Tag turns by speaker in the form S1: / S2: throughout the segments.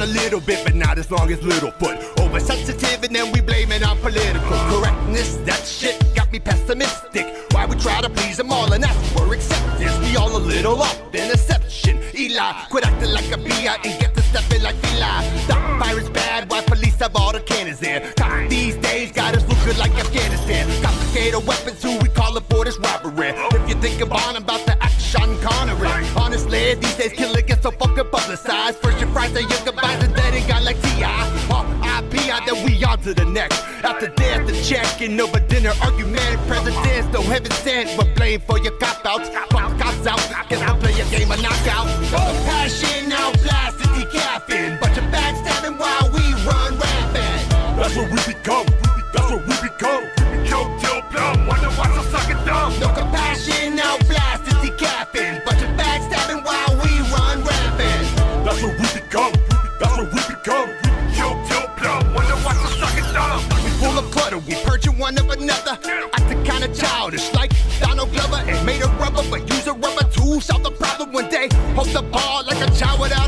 S1: on a little bit, but not as long as Littlefoot. Oversensitive and then we blame it on political correctness. That shit got me pessimistic. Why we try to please them all and ask for acceptance. We all a little off in exception. Eli, quit acting like a BI and get to stepping like Eli. Stop pirates bad, why police have all the cannons there? These days got us looking like Afghanistan. Complicated weapons, who we call it for this robbery. If you think about about the action Connery. These days killing gets so fucking publicized. First your fries, then your goodbyes, and then it got like T.I. Out then we on to the next. After death, the checking over dinner argument. Presidents, no heaven sent, but blame for your cop outs. Fuck cops out, guess I'll play a game of knockout. Passion now blasted, decaffeine. Bunch of backstabbing while we run rampant.
S2: That's what we become. That's what we become. We kill till plum. Wonder why so sucking dumb.
S1: No compassion, now blasted, decaffeine. Bunch of backstabbing while we run rampant.
S2: That's what we become. That's what we become. We kill till plum. Wonder why so sucking dumb.
S1: We full of clutter, we purging one of another. Acting kinda childish, like Donald Glover and made of rubber, but use a rubber to solve the problem one day. Hold the ball like a child without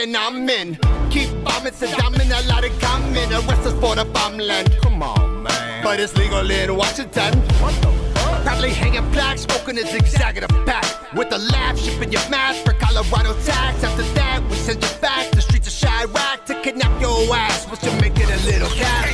S1: Like an amen. Keep bombing, says I'm in a lot of common. Arrest us for the bombland. Come on, man. But it's legal in Washington. What the fuck? Probably hanging plaques, smoking a zigzag of the pack. With a laugh, shipping your mask for Colorado tax. After that, we send you back to streets of Chiraq to kidnap your ass. Once you make it a little cash.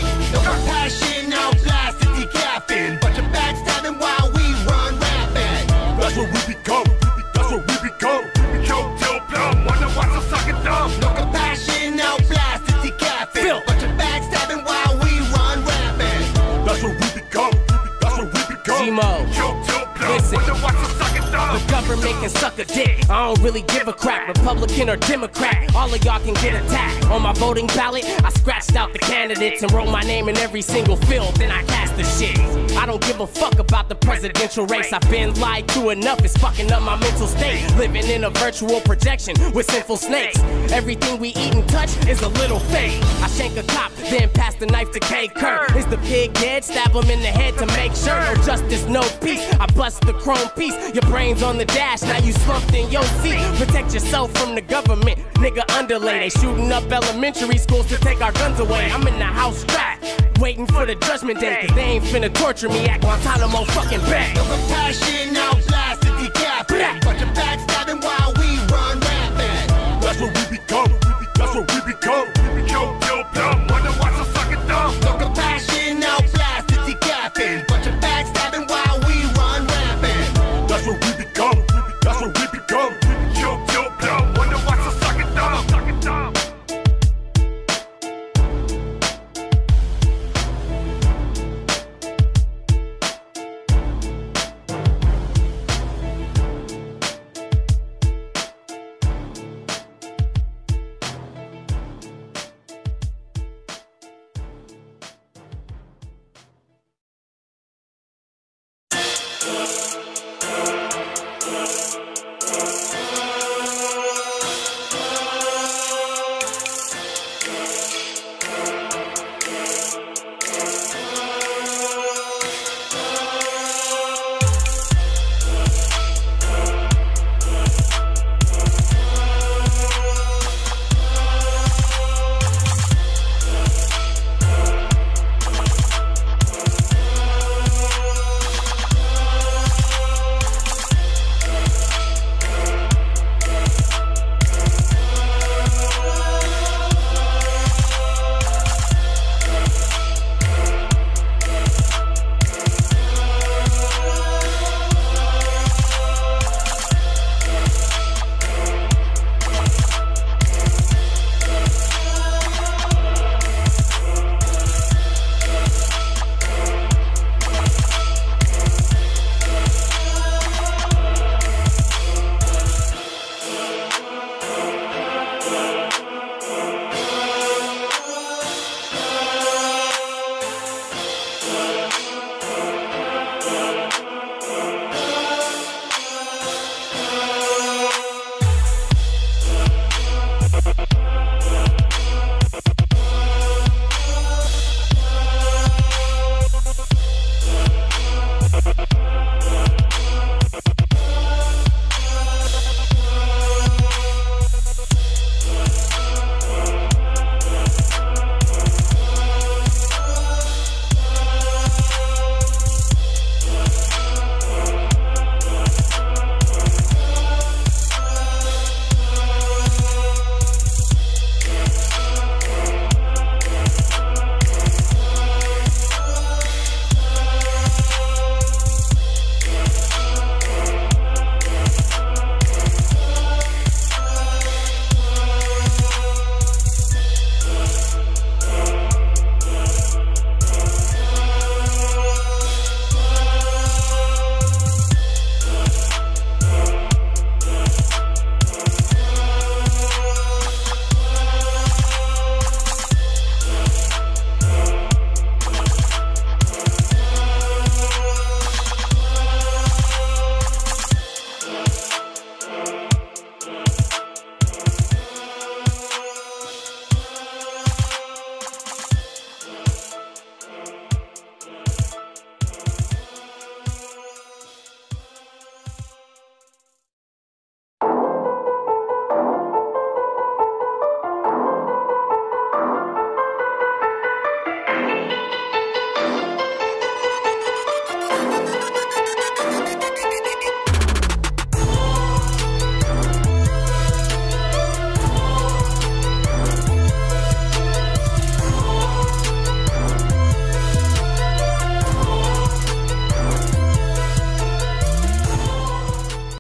S3: Listen. The government can suck a dick. I don't really give a crap, Republican or Democrat. All of y'all can get attacked. On my voting ballot, I scratched out the candidates and wrote my name in every single field. Then I cast the shit. I don't give a fuck about the presidential race. I've been lied to enough. It's fucking up my mental state. Living in a virtual projection with sinful snakes. Everything we eat and touch is a little fake. I shank a cop, then pass the knife to K. Kerr. Is the pig dead? Stab him in the head to make sure. No justice, no peace. I bust the chrome piece. Your brain's on the dash, now you slumped in your seat. Protect yourself from the government. Nigga underlay. They shooting up elementary schools to take our guns away. I'm in the house strapped. Waiting for the judgment day, cause they ain't finna torture me at Guantanamo fucking.
S1: No compassion, now blasted.